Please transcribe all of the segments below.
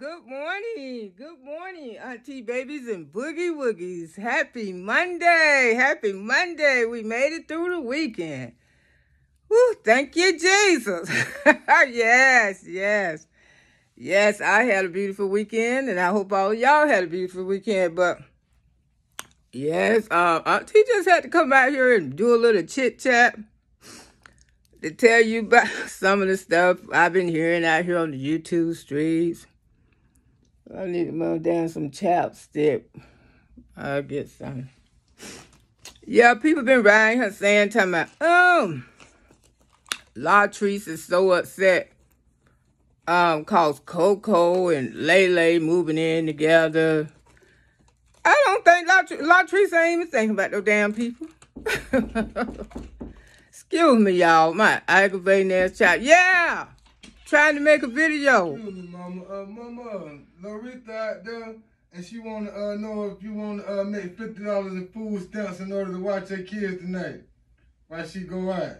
Good morning. Good morning, Auntie Babies and Boogie Woogies. Happy Monday. Happy Monday. We made it through the weekend. Woo, thank you, Jesus. yes, yes. Yes, I had a beautiful weekend, and I hope all y'all had a beautiful weekend. But yes, uh, Auntie just had to come out here and do a little chit chat to tell you about some of the stuff I've been hearing out here on the YouTube streets. I need to mow down some chapstick. I'll get some. Yeah, people been riding her saying, talking about, oh, Latrese is so upset. Um, cause Coco and Lele moving in together. I don't think Latrese ain't even thinking about those damn people. Excuse me, y'all. My aggravating ass child. Yeah! Trying to make a video. Excuse me, mama. Uh, mama, Larita out there, and she want to uh, know if you want to uh, make fifty dollars in food stamps in order to watch her kids tonight while she go out.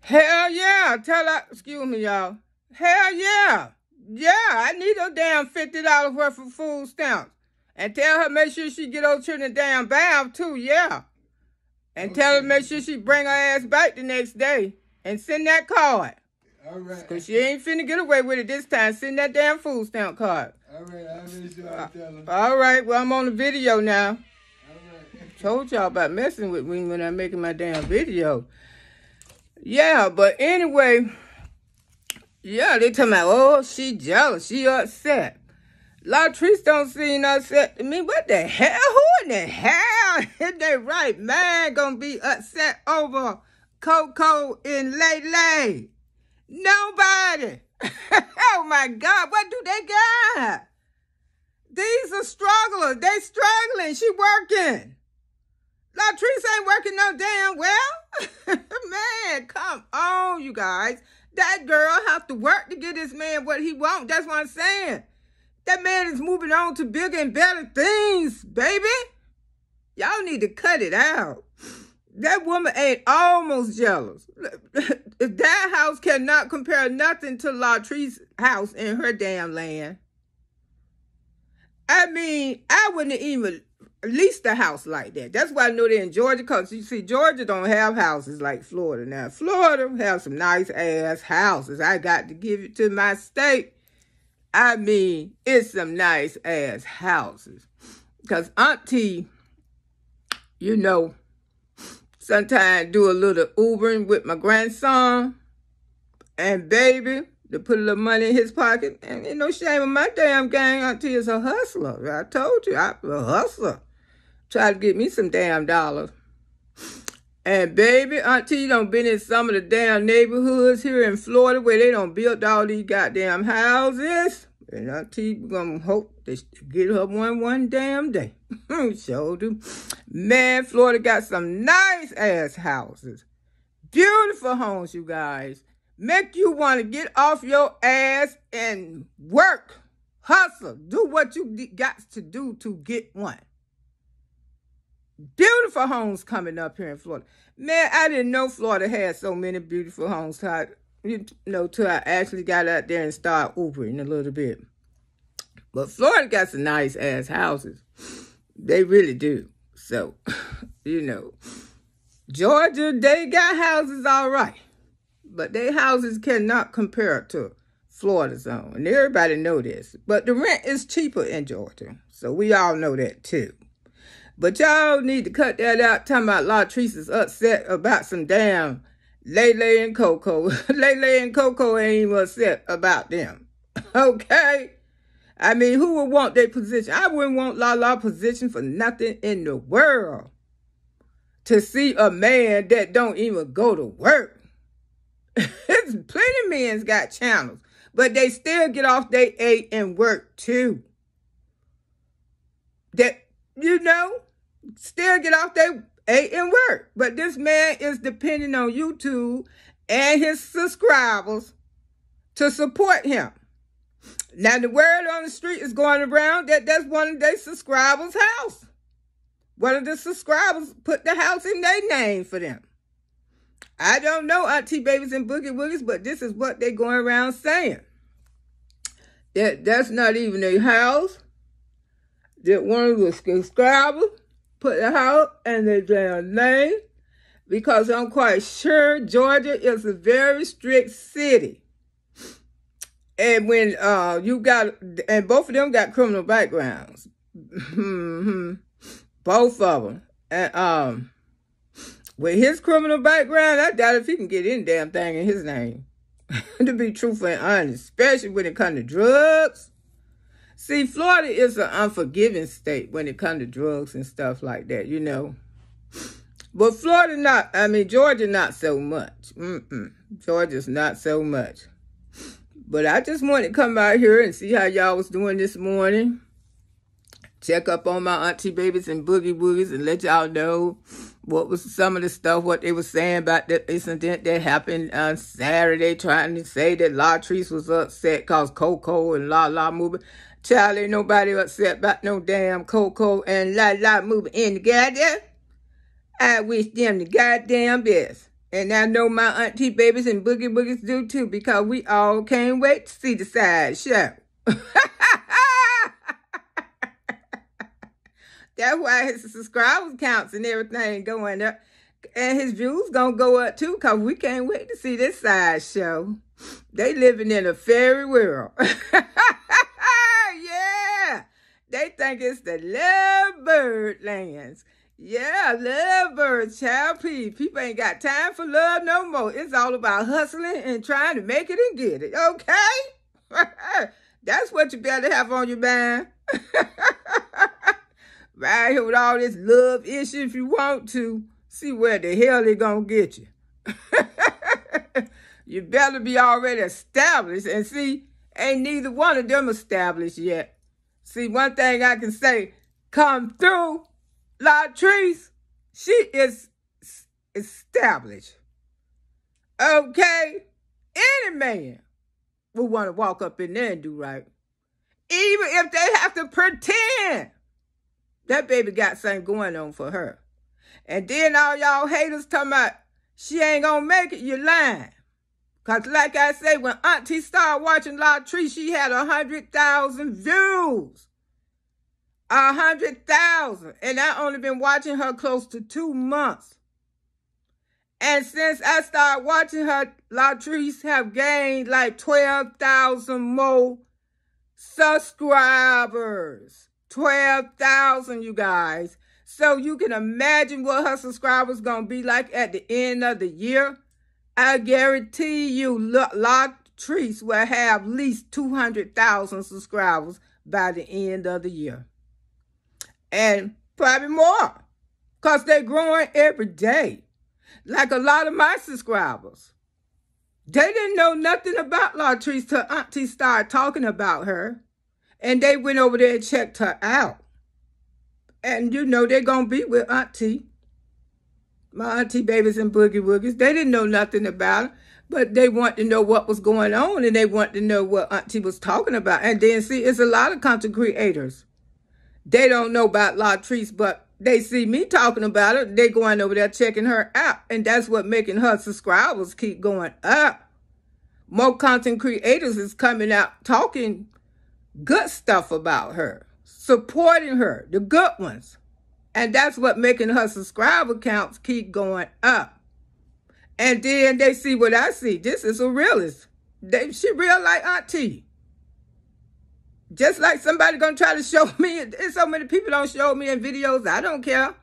Hell yeah! Tell her, excuse me, y'all. Hell yeah! Yeah, I need a damn fifty dollars worth of food stamps, and tell her make sure she get those children damn bath too. Yeah, and okay. tell her make sure she bring her ass back the next day and send that card. All right. Cause she ain't finna get away with it this time. Send that damn food stamp card. All right, I'll make sure I tell her. All right, well I'm on the video now. All right. Told y'all about messing with me when I'm making my damn video. Yeah, but anyway, yeah, they talking about, oh, she jealous, she upset. Latrese don't seem upset to me. What the hell? Who in the hell is they right man gonna be upset over Coco and Lele? Nobody. oh my God, what do they got? These are strugglers. They struggling. She working. Latrese ain't working no damn well. man, come on, you guys. That girl have to work to get this man what he want. That's what I'm saying. That man is moving on to bigger and better things, baby. Y'all need to cut it out. That woman ain't almost jealous. that house cannot compare nothing to Latrese's house in her damn land. I mean, I wouldn't even lease the house like that. That's why I know they're in Georgia, because you see, Georgia don't have houses like Florida. Now, Florida have some nice ass houses. I got to give it to my state. I mean, it's some nice ass houses. Because Auntie, you know, Sometimes do a little Ubering with my grandson and baby to put a little money in his pocket. And ain't no shame in my damn gang until he's a hustler. I told you, I'm a hustler. Try to get me some damn dollars. And baby, auntie don't been in some of the damn neighborhoods here in Florida where they don't build all these goddamn houses. And auntie gonna hope they get her one one damn day. sure do. Man, Florida got some nice ass houses. Beautiful homes, you guys. Make you want to get off your ass and work. Hustle. Do what you got to do to get one. Beautiful homes coming up here in Florida. Man, I didn't know Florida had so many beautiful homes. I, you know, till I actually got out there and started Ubering a little bit. But Florida got some nice ass houses. They really do. So, you know, Georgia, they got houses all right. But their houses cannot compare to Florida's own. And everybody know this. But the rent is cheaper in Georgia. So we all know that too. But y'all need to cut that out. Talking about Latrese is upset about some damn Lele and Coco. Lele and Coco ain't even upset about them. okay? I mean, who would want their position? I wouldn't want Lala position for nothing in the world. To see a man that don't even go to work. It's plenty men's got channels, but they still get off they eight and work too. That you know, still get off their eight and work. But this man is depending on YouTube and his subscribers to support him. Now the word on the street is going around that that's one of their subscribers' house. One of the subscribers put the house in their name for them. I don't know Auntie Babies and Boogie Woogies, but this is what they're going around saying. That that's not even a house. That one of the subscribers put the house and the damn name because I'm quite sure Georgia is a very strict city. And when uh you got and both of them got criminal backgrounds. Mm-hmm. both of them. And um with his criminal background, I doubt if he can get any damn thing in his name. to be truthful and honest, especially when it comes to drugs. See, Florida is an unforgiving state when it comes to drugs and stuff like that, you know. But Florida not, I mean, Georgia not so much. Mm-mm. Georgia's not so much. But I just wanted to come out here and see how y'all was doing this morning. Check up on my auntie babies and boogie woogies and let y'all know what was some of the stuff, what they were saying about the incident that happened on Saturday, trying to say that Latrese was upset because Coco and La La moving. Ain't nobody upset about no damn Coco and La La moving in together. I wish them the goddamn best. And I know my auntie babies and boogie boogies do too because we all can't wait to see the side show. That's why his subscribers counts and everything going up. And his views gonna go up too, cause we can't wait to see this side show. They living in a fairy world. They think it's the love bird lands. Yeah, love birds, child. People ain't got time for love no more. It's all about hustling and trying to make it and get it. Okay? That's what you better have on your mind. right here with all this love issue if you want to. See where the hell they gonna get you. you better be already established. And see, ain't neither one of them established yet. See, one thing I can say, come through, Latrese, she is established. Okay? Any man will want to walk up in there and do right. Even if they have to pretend that baby got something going on for her. And then all y'all haters talking about she ain't gonna make it, you lying. Cause like I say, when Auntie started watching Latrese, she had a hundred thousand views. A hundred thousand. And I only been watching her close to two months. And since I started watching her, Latrese have gained like 12,000 more subscribers. 12,000, you guys. So you can imagine what her subscribers going to be like at the end of the year. I guarantee you, Latrese will have at least 200,000 subscribers by the end of the year. And probably more. Because they're growing every day. Like a lot of my subscribers. They didn't know nothing about Latrese till Auntie started talking about her. And they went over there and checked her out. And you know, they're going to be with Auntie. My auntie babies and boogie woogies. They didn't know nothing about her, but they want to know what was going on and they want to know what Auntie was talking about. And then see, it's a lot of content creators. They don't know about Latrese, but they see me talking about her. They going over there checking her out. And that's what making her subscribers keep going up. More content creators is coming out talking good stuff about her, supporting her, the good ones. And that's what making her subscriber counts keep going up. And then they see what I see. This is a realist. They, she real like Auntie. Just like somebody gonna try to show me. There's so many people don't show me in videos. I don't care.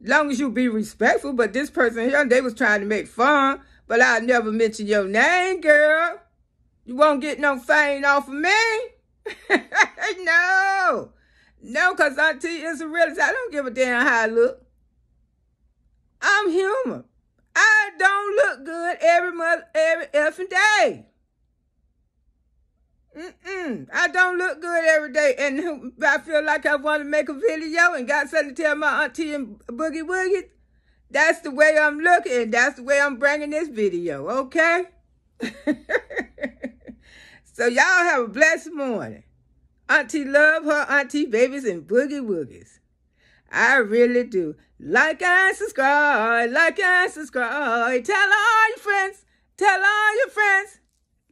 Long as you be respectful. But this person here, they was trying to make fun. But I never mention your name, girl. You won't get no fame off of me. no. No, because Auntie is a realist. I don't give a damn how I look. I'm human. I don't look good every month, every effing day. Mm-mm. I don't look good every day. And I feel like I want to make a video and got something to tell my auntie and Boogie Woogie. That's the way I'm looking. That's the way I'm bringing this video, okay? So y'all have a blessed morning. Auntie love her auntie babies and boogie woogies. I really do. Like and subscribe, like and subscribe. Tell all your friends, tell all your friends.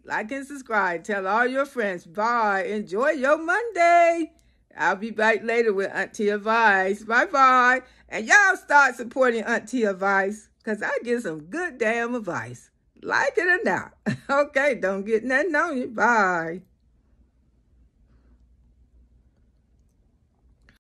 Like and subscribe. Tell all your friends. Bye. Enjoy your Monday. I'll be back later with Auntie Advice. Bye bye. And y'all start supporting Auntie Advice because I give some good damn advice. Like it or not. okay, don't get nothing on you. Bye.